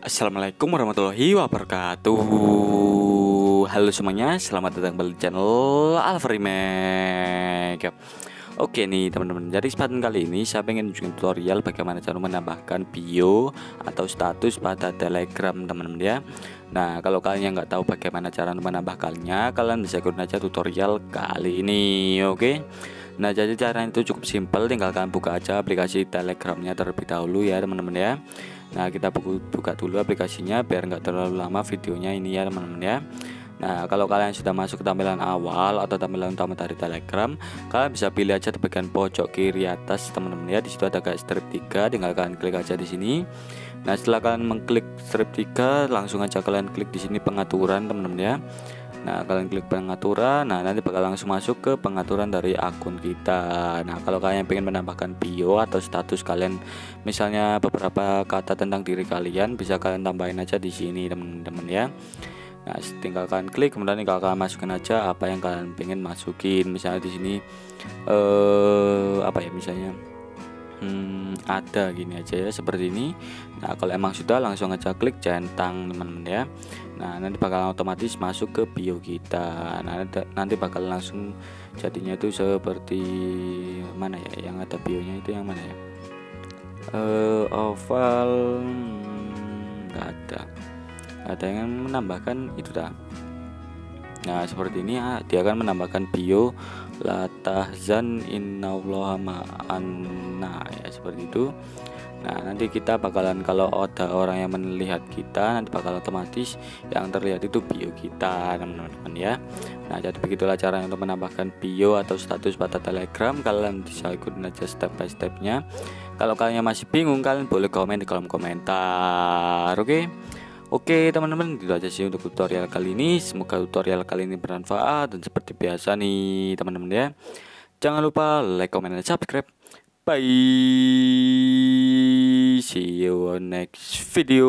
Assalamualaikum warahmatullahi wabarakatuh. Halo semuanya, selamat datang kembali di channel Alpha Oke nih teman-teman, jadi kesempatan kali ini saya pengen tunjukin tutorial bagaimana cara menambahkan bio atau status pada telegram teman-teman ya. Nah kalau kalian nggak tahu bagaimana cara menambahkannya, kalian bisa ikutin aja tutorial kali ini oke? Nah jadi cara itu cukup simpel, tinggal kalian buka aja aplikasi telegramnya terlebih dahulu ya teman-teman ya Nah kita buka dulu aplikasinya biar nggak terlalu lama videonya ini ya teman-teman ya. Nah kalau kalian sudah masuk ke tampilan awal atau tampilan utama dari Telegram Kalian bisa pilih aja di bagian pojok kiri atas teman-teman ya. Di situ ada kayak strip 3 tinggal kalian klik aja di sini. Nah setelah kalian mengklik strip 3 langsung aja kalian klik di sini pengaturan teman-teman ya Nah kalian klik pengaturan. Nah nanti bakal langsung masuk ke pengaturan dari akun kita. Nah kalau kalian pengen menambahkan bio atau status kalian Misalnya beberapa kata tentang diri kalian Bisa kalian tambahin aja di sini teman-teman ya. Nah tinggal kalian klik kemudian tinggal kalian masukin aja apa yang kalian pengen masukin. Misalnya di sini eh apa ya misalnya hmm, ada gini aja ya seperti ini. Nah kalau emang sudah langsung aja klik centang teman-teman ya. Nah nanti bakal otomatis masuk ke bio kita. Nah nanti bakal langsung jadinya itu seperti mana ya? Yang ada bionya itu yang mana ya? Uh, oval hmm, nggak ada. Ada yang menambahkan itu dah. Nah seperti ini ya, dia akan menambahkan bio latahzan innallaha ma'anna ya seperti itu. Nah nanti kita bakalan kalau ada orang yang melihat kita nanti bakal otomatis yang terlihat itu bio kita teman-teman ya. Nah jadi begitulah cara untuk menambahkan bio atau status pada telegram. Kalian bisa ikutin aja step by stepnya. Kalau kalian masih bingung kalian boleh komen di kolom komentar oke? okay? Oke teman-teman itu aja sih untuk tutorial kali ini. Semoga tutorial kali ini bermanfaat Dan seperti biasa nih teman-teman ya. Jangan lupa like, comment, dan subscribe. Bye. See you on next video